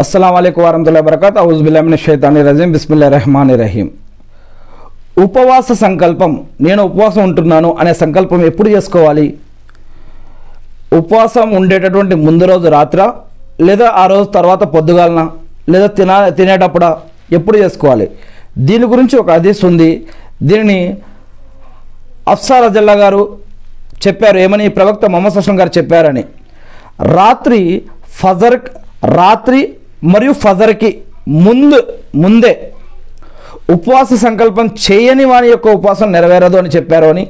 అస్సలం అయికు వరహతుల్లా వరకత్ ఔజుబిల్లామిన షైతాని రజీం బిస్మిల్లా రెహమాన్ రహీం ఉపవాస సంకల్పం నేను ఉపవాసం ఉంటున్నాను అనే సంకల్పం ఎప్పుడు చేసుకోవాలి ఉపవాసం ఉండేటటువంటి ముందు రోజు రాత్ర లేదా ఆ రోజు తర్వాత పొద్దుగాలన లేదా తిన తినేటప్పుడా ఎప్పుడు చేసుకోవాలి దీని గురించి ఒక అదీస్ ఉంది దీనిని అఫ్సార్ అజల్లా గారు చెప్పారు ఏమని ప్రవక్త మొహమ్మద్ అస్లం గారు చెప్పారని రాత్రి ఫజర్ రాత్రి మరియు ఫజర్కి ముందు ముందే ఉపవాస సంకల్పం చేయని వాని యొక్క ఉపవాసం నెరవేరదు అని చెప్పారు అని.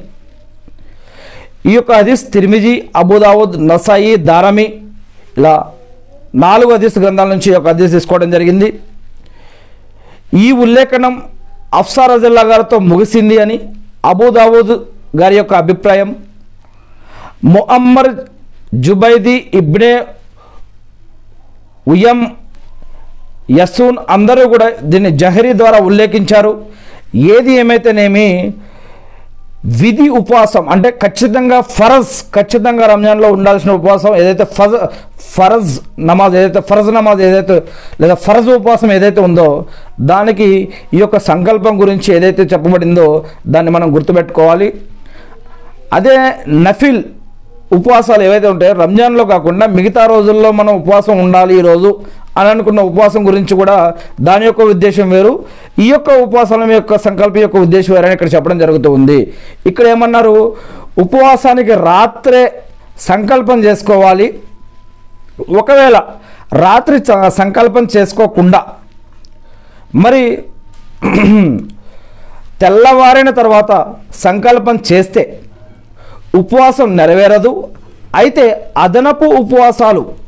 ఈ యొక్క హదీస్ తిరిమిజీ అబుదావుద్ నసాయి దారమి ఇలా నాలుగు హదీస్ గ్రంథాల నుంచి ఈ యొక్క హదీస్ తీసుకోవడం జరిగింది. ఈ ఉల్లేఖనం అఫ్సార్ అజల్లా గారితో ముగిసింది అని అబుదావుద్ గారి యొక్క అభిప్రాయం. మొహమ్మర్ జుబైది ఇబ్నే ఉయం యస్సూన్ అందరూ కూడా దీన్ని జహరీ ద్వారా ఉల్లేఖించారు. ఏది ఏమైతేనేమి విధి ఉపవాసం అంటే ఖచ్చితంగా ఫరజ్ ఖచ్చితంగా రంజాన్లో ఉండాల్సిన ఉపవాసం ఏదైతే ఫజ్ ఫరజ్ నమాజ్ ఏదైతే ఫరజ్ నమాజ్ ఏదైతే లేదా ఫరజ్ ఉపవాసం ఏదైతే ఉందో దానికి ఈ యొక్క సంకల్పం గురించి ఏదైతే చెప్పబడిందో దాన్ని మనం గుర్తుపెట్టుకోవాలి. అదే నఫిల్ ఉపవాసాలు ఏవైతే ఉంటాయో రంజాన్లో కాకుండా మిగతా రోజుల్లో మనం ఉపవాసం ఉండాలి ఈరోజు. అని అనుకున్న ఉపవాసం గురించి కూడా దాని యొక్క ఉద్దేశం వేరు. ఈ యొక్క ఉపవాసం యొక్క సంకల్పం యొక్క ఉద్దేశం వేరని ఇక్కడ చెప్పడం జరుగుతూ ఉంది. ఇక్కడ ఏమన్నారు? ఉపవాసానికి రాత్రే సంకల్పం చేసుకోవాలి. ఒకవేళ రాత్రి చ- సంకల్పం చేసుకోకుండా మరి తెల్లవారిన తర్వాత సంకల్పం చేస్తే ఉపవాసం నెరవేరదు. అయితే అదనపు ఉపవాసాలు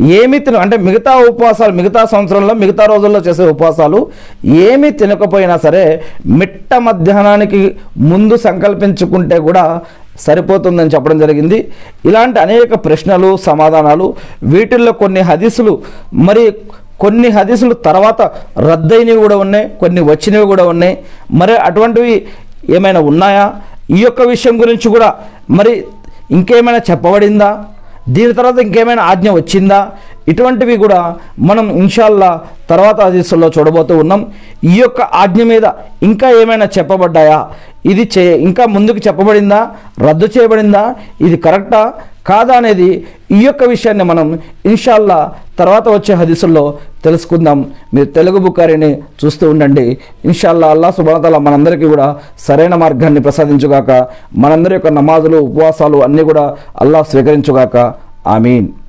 ఏమి తిన అంటే మిగతా ఉపవాసాలు మిగతా సంవత్సరంలో మిగతా రోజుల్లో చేసే ఉపవాసాలు ఏమి తినకపోయినా సరే మిట్ట మధ్యాహ్నానికి ముందు సంకల్పించుకుంటే కూడా సరిపోతుందని చెప్పడం జరిగింది. ఇలాంటి అనేక ప్రశ్నలు సమాధానాలు వీటిల్లో కొన్ని హదీసులు మరి కొన్ని హదీసులు తర్వాత రద్దయినవి కూడా ఉన్నాయి కొన్ని వచ్చినవి కూడా ఉన్నాయి. మరి అటువంటివి ఏమైనా ఉన్నాయా? ఈ యొక్క విషయం గురించి కూడా మరి ఇంకేమైనా చెప్పబడిందా? దీని తర్వాత ఇంకేమైనా ఆజ్ఞ వచ్చిందా? ఇటువంటివి కూడా మనం ఇన్షాల్లా తర్వాత హదీసుల్లో చూడబోతూ ఉన్నాం. ఈ యొక్క ఆజ్ఞ మీద ఇంకా ఏమైనా చెప్పబడ్డాయా? ఇది చే ఇంకా ముందుకు చెప్పబడిందా? రద్దు చేయబడిందా? ఇది కరెక్టా? కాదా అనేది ఈ యొక్క విషయాన్ని మనం ఇన్షాల్లా తర్వాత వచ్చే హదీసుల్లో తెలుసుకుందాం. మీరు తెలుగు బుకారిని చూస్తూ ఉండండి. ఇన్షాల్లా అల్లా సుబానతల మనందరికీ కూడా సరైన మార్గాన్ని ప్రసాదించుగాక మనందరి యొక్క నమాజులు ఉపవాసాలు అన్నీ కూడా అల్లా స్వీకరించుగాక. ఆమీన్.